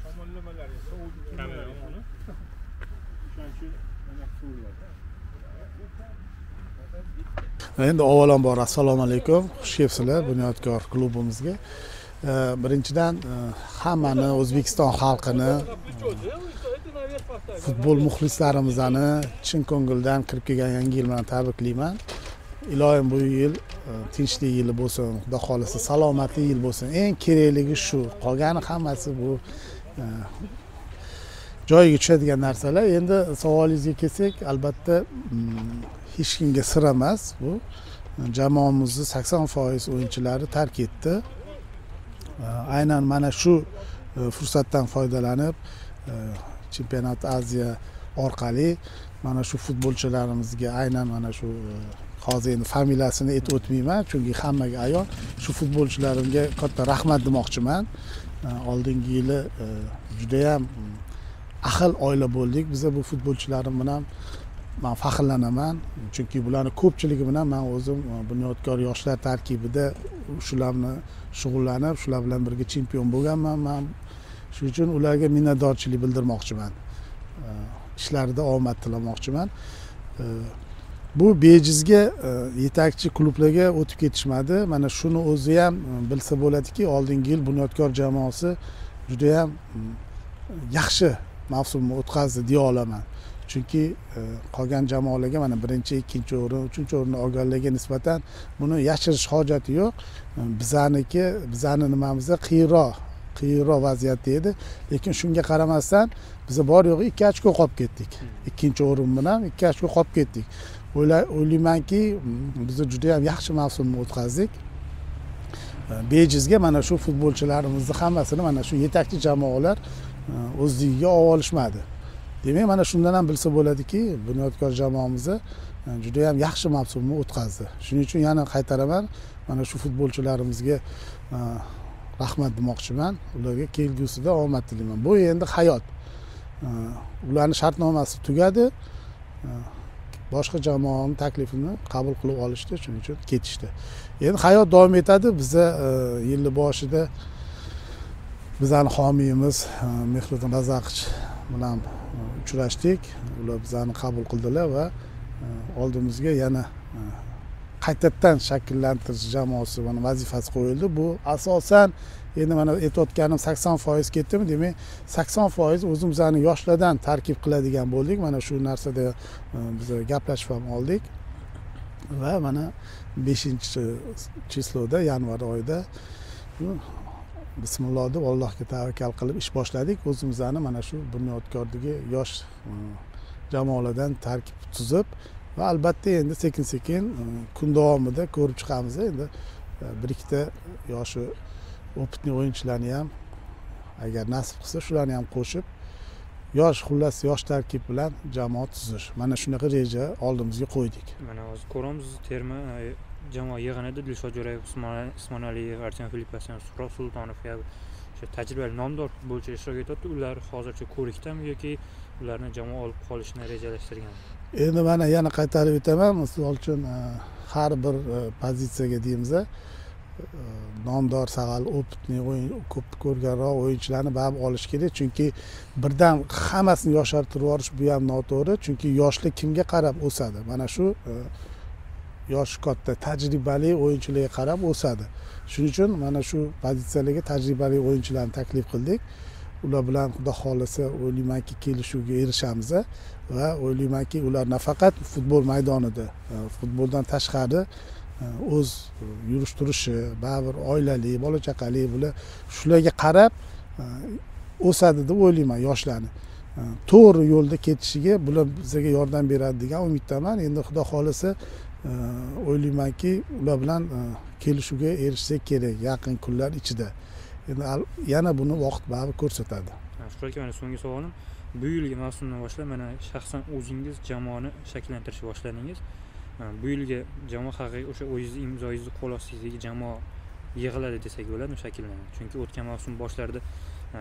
shamollamalar turmalar uni o'shaning uchun endi avvalambor assalomu alaykum. Xush kelibsizlar bunyodkor klubimizga. E, birinchidan e, hammani o'zbekiston xalqini futbol muxlislarimizni chin ko'ngildan kirib kelgan yangi yil bilan tabriklayman iloyim bu yil e, tinchlik yili bo'lsin xudo xohlasa salomatli yil bo'lsin. Eng kerakligi shu qolgani hammasi bu e, joyiga tushadigan narsalar. Endi savolingizga kelsak albatta mm, hech kimga sir emas bu. Jamoamizni sakson foiz o'yinchilari tark etdi. E, aynan mana shu fursatdan foydalanib chempionat aziya orqali mana shu futbolchilarimizga aynan mana shu hozir endi familiyasini aytib o'tmayman chunki hammaga ayon shu futbolchilarimga katta rahmat demoqchiman. Oldingi yili e, judayam mm, ahil oila bo'ldik. Biza bu futbolchilarim bilan man faxrlanaman chunki bularni ko'pchiligi bilan man o'zim e, bunyodkor yoshlar tarkibida shularni shug'ullanib shular bilan birga chempion bo'lganman. Man shuning uchun ularga minnatdorchilik bildirmoqchiman. E, ishlarida omad tilamoqchiman. Bu bejizga e, yetakchi klublarga o'tib ketishmadi. Mana shuni o'zi ham e, bilsa bo'ladiki oldingi yil bunyodkor jamoasi judayam e, yaxshi mavsumni o'tkazdi deya olaman. Chunki qolgan jamoalarga mana birinchi ikkinchi o'rin uchinchi o'rinni olganlarga nisbatan buni yashirish hojati yo'q. Bizaniki bizani nimamizda qiyinroq qiyinroq vaziyatda edi. Lekin shunga qaramasdan biz bor yo'g'i ikki ochko qolib ketdik. Ikkinchi o'rin bilan ikki ochko qolib ketdik. O'ylaymanki mm, biz juda yam yaxshi mavsumni o'tkazdik. Э, Bejizga mana shu futbolchilarimizni hammasini mana shu yetakchi jamoalar э, o'zligiga olib olishmadi. Demak mana shundan ham bilsa bo'ladiki bunyodkor jamoamiz juda э, judayam yaxshi mavsumni o'tkazdi. Shuning uchun yana qaytaraman mana shu futbolchilarimizga rahmat demoqchiman. Ularga kelgusida omad tilayman. Bu endi hayot. Ularni shartnomasi tugadi. Boshqa jamoani taklifini qabul qilib olishdi shuning uchun ketishdi. Endi hayot davom etadi. Biza e, yilni boshida bizani homiyimiz e, mehriddin razaqovich bilan e, uchrashdik. Ular bizani qabul qildilar va oldimizga yana qaytadan shakllantirish jamoasi mana vazifasi qo'yildi. Bu asosan endi mana aytayotganim sakson foiz ketdimi? Demak sakson foiz o'zimizni yoshlardan tarkib qiladigan bo'ldik. Mana shu narsada e, biz gaplashib ham oldik. Va mana beshinchi chisloda yanvar oyida bismillah deb allohga tavakkal qilib ish boshladik. O'zimizni mana shu bunyodkordagi yosh e, jamoalardan tarkib tuzib va albatta endi sekin sekin kun davomida ko'rib chiqamiz endi e, bir ikkita yoshi опытный o'yinchilarni ham agar nasib qilsa shularni ham qo'shib yosh xullas yosh tarkib bilan jamoa tuzish. Mana shunaqa reja oldimizga qo'ydik. Mana hozir ko'ramiz terma e, jamoa yig'inida dilshod jo'rayev usmonaliyev artyom filippasyan suhrob sultonov kabi o'sha tajribali nomdor futbolchilar ishtirok etyapti ular hozircha ko'rikdami yoki ularni jamoa olib qolishni rejalashtirgan. Endi mana yana qaytarib aytaman misol uchun e, har bir e, pozitsiyaga deymiz e, nomdor sag'al опытный o'yin ko'p ko'rganroq o'yinchilarni baribir olish kerak. Chunki birdan hammasini yoshartirib yuborish bu ham noto'g'ri. Chunki yoshlik kimga qarab o'sadi? Mana shu yoshi katta tajribali o'yinchilarga qarab o'sadi. Shuning uchun mana shu pozitsiyalarga tajribali o'yinchilarni taklif qildik. Ular bilan xudo xohlasa o'ylaymanki kelishuvga erishamiz va o'ylaymanki ular nafaqat futbol maydonida e, futboldan tashqari e, o'z e, yurish turishi baribir oilali bola chaqali bular shularga qarab o'sadi deb o'ylayman yoshlarni. To'g'ri yo'lda ketishiga bular bizga yordam beradi degan umiddaman. Endi xudo xohlasa o'ylaymanki ular bilan kelishuvga erishsak kerak yaqin kunlar ichida. Endi yana buni vaqt baribir ko'rsatadi. Shuhrat aka mana so'nggi savolim. Bu yilgi mavsumdan boshlab mana shaxsan o'zingiz jamoani shakllantirishga boshladingiz. Bu yilgi jamoa haqiqiy o'sha o'zingizni imzoyingizni qo'l ostingizdagi jamoa yig'iladi desak bo'ladimi shakllanadi? Chunki o'tgan mavsum boshlarida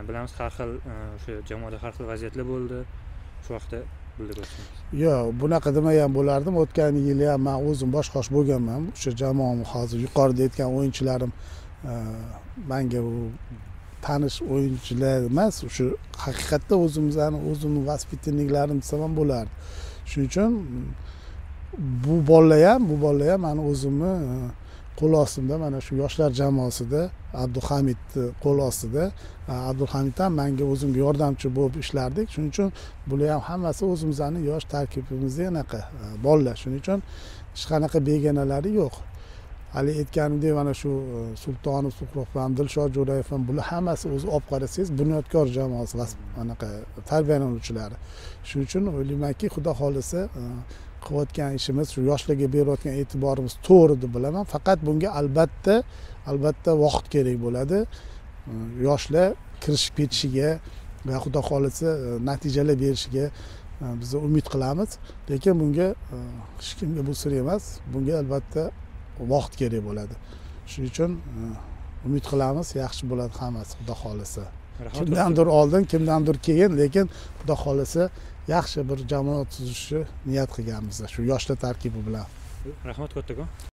bilamiz har xil o'sha jamoada har xil vaziyatlar bo'ldi. Shu vaqtda bildiryapsizmi yo'q bunaqa demagan bo'lardim. O'tgan yili ham man o'zim bosh qosh bo'lganman. O'sha jamoamni hozir yuqorida aytgan o'yinchilarim manga u tanish o'yinchilar emas o'sha haqiqatda o'zimizni o'zimni vоспитанниklarim desam ham bo'lardi. Shuning uchun bu bolalar ham bu bolalar ham mani o'zimni e, qo'l ostimda mana shu yoshlar jamoasida abduhamidni qo'l ostida e, abduhamid ham manga o'zimga yordamchi bo'lib ishlardik. Shuning uchun bular ham hammasi o'zimizni yosh tarkibimizda anaqa e, bolalar. Shuning uchun hech qanaqa begonalari yo'q. Haligi aytganimdek mana shu e, sultonov suqrov ham dilshod jo'rayev ham bular hammasi o'zi olib qarasangiz bunyodkor jamoasi anaqa tarbiyalanuvchilari. Shuning uchun o'ylaymanki xudo xohlasa e, qilayotgan ishimiz shu yoshlarga berayotgan e'tiborimiz to'g'ri deb bilaman. Faqat bunga albatta albatta vaqt kerak bo'ladi. E, yoshlar kirishib ketishiga va xudo xohlasa natijalar berishiga biz umid qilamiz. Lekin bunga hech kimga bu sir emas. Bunga albatta vaqt kerak bo'ladi. Shuning uchun e, umid qilamiz yaxshi bo'ladi hammasi xudo xohlasa. Kimdandir oldin kimdandir keyin lekin xudo xohlasa yaxshi bir jamoa tuzishni niyat qilganmiz shu yoshlar tarkibi bilan. Rahmat kattakon